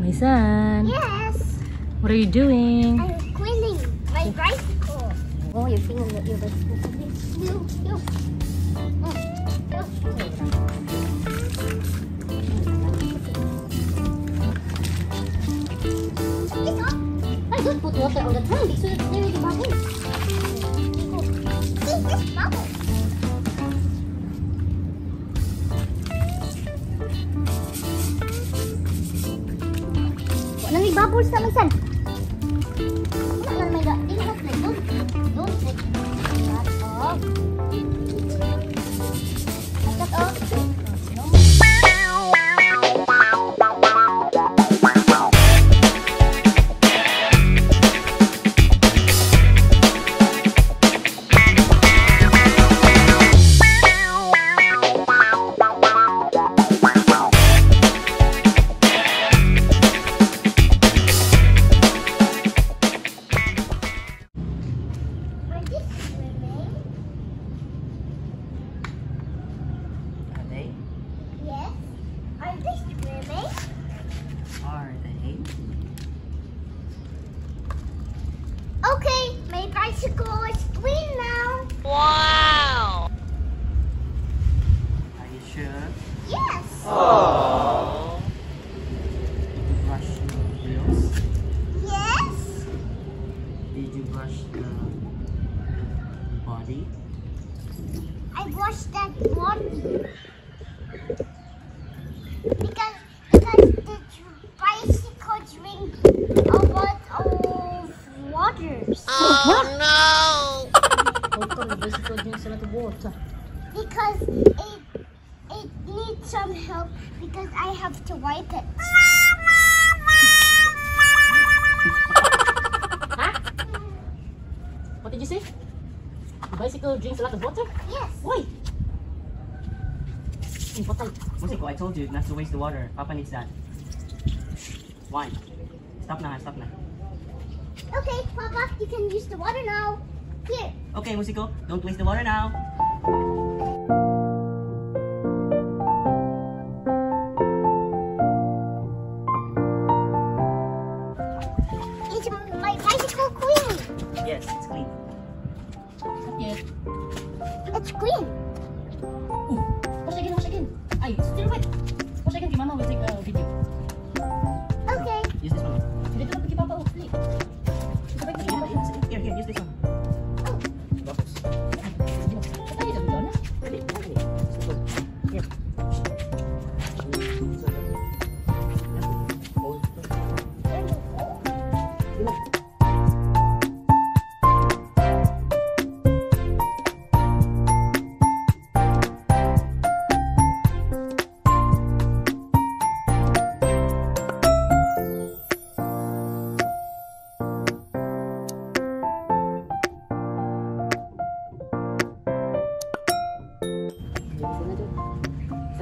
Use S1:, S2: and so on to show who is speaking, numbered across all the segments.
S1: My son,
S2: Yes.
S1: what are you doing?
S2: I'm cleaning my bicycle. Oh, you're feeling your bicycle. You, you. Oh, I don't put water all the time because there is bubbles. See, this bubble. Bubbles na minsan. Wala na may ga. Di na like don't don't take that off. My bicycle is clean now. Wow.
S3: Are you sure?
S2: Yes. Oh.
S3: Did you brush your wheels?
S2: Yes.
S3: Did you brush the body?
S2: I washed that body. Because because the dr- bicycle drink a lot of waters.
S1: How come the bicycle drinks a lot of water?
S2: Because it it needs some help because I have to wipe it.
S1: What did you say? The bicycle drinks a lot of water?
S2: Yes.
S1: Why? Ang patay.
S3: Muziko, I told you not to waste the water. Papa needs that. Why? Stop na, stop na.
S2: Okay, Papa, you can use the water now. Here.
S3: Okay, Muziko, don't waste the water now.
S2: Is my bicycle clean?
S3: Yes, it's clean.
S1: Yet.
S2: It's clean.
S1: Wash again, wash again. Ay, still wet.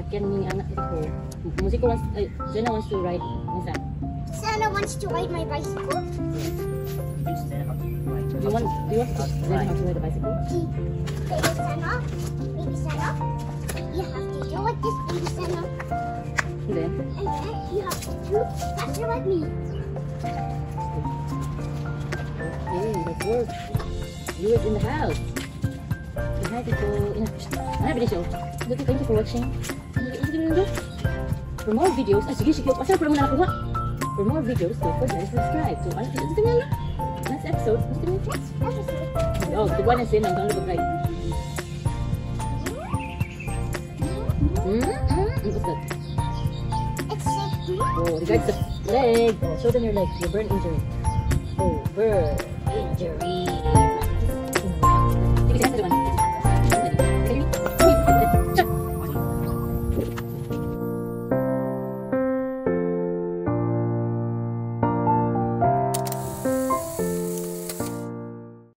S1: Sakyan ni anak ko. Muziko wants, ay, Jenna wants to ride. Minsan.
S2: Santa wants to ride my bicycle.
S3: You stand up. Right.
S1: Do you want, do you want to learn how to ride a bicycle?
S2: Baby Santa, baby Santa, you have to do like this, baby Santa,
S1: And then,
S2: and then you have to do faster like me.
S1: hey, that works. Do it in the house. Good night, Tito. Ba thank you for watching. Mo? For more videos, ah, sige, sige. Pasal pa naman nakuha. For more videos, don't forget to subscribe. So, ano, gusto? Next episode, gusto?
S2: Next.
S1: Oh, the one is in, ang download right. Mm-hmm. What's that?
S2: Like,
S1: Oh, the leg. Show them your leg. Your burn injury. Oh, burn injury.